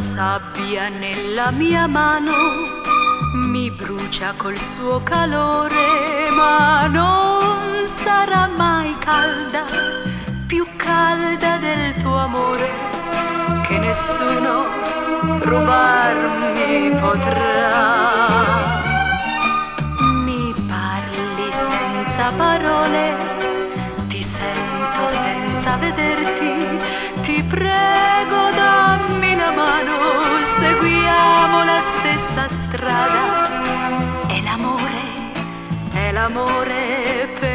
sabbia nella mia mano mi brucia col suo calore, ma non sarà mai calda, più calda del tuo amore, che nessuno rubarmi potrà. Mi parli senza parole, ti sento senza vederti, ti prego è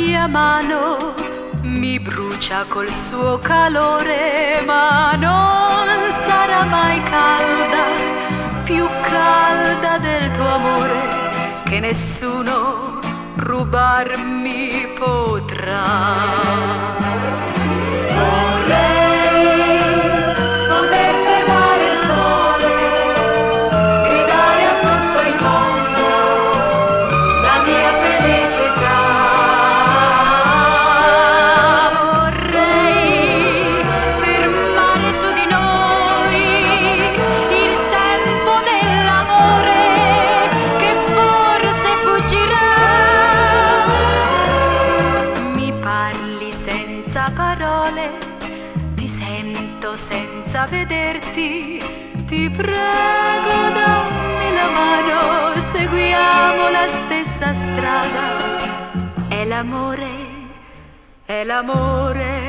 mia mano mi brucia col suo calore, ma non sarà mai calda, più calda del tuo amore, che nessuno rubarmi potrà. Parole, ti sento senza vederti, ti prego dammi la mano, seguiamo la stessa strada. È l'amore, è l'amore